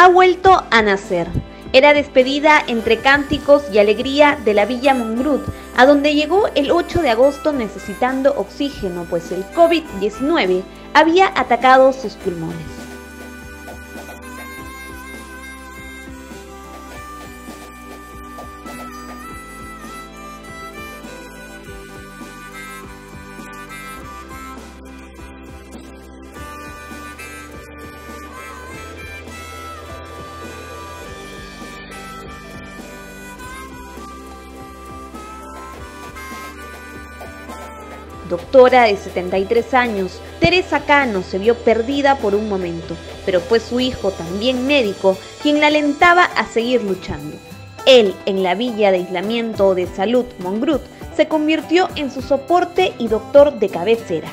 ha vuelto a nacer. Era despedida entre cánticos y alegría de la Villa Mongrut, a donde llegó el 8 de agosto necesitando oxígeno, pues el COVID-19 había atacado sus pulmones. Doctora de 73 años, Teresa Cano se vio perdida por un momento, pero fue su hijo, también médico, quien la alentaba a seguir luchando. Él, en la Villa de Aislamiento de Salud Mongrut, se convirtió en su soporte y doctor de cabecera.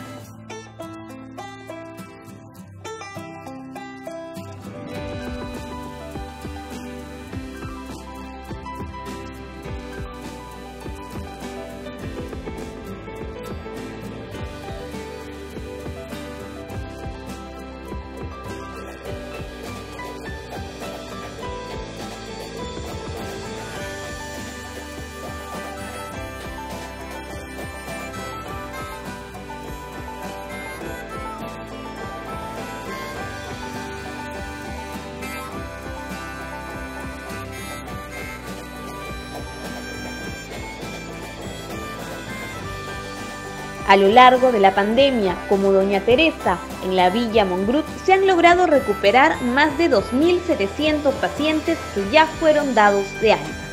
A lo largo de la pandemia, como Doña Teresa, en la Villa Mongrut se han logrado recuperar más de 2.700 pacientes que ya fueron dados de alta.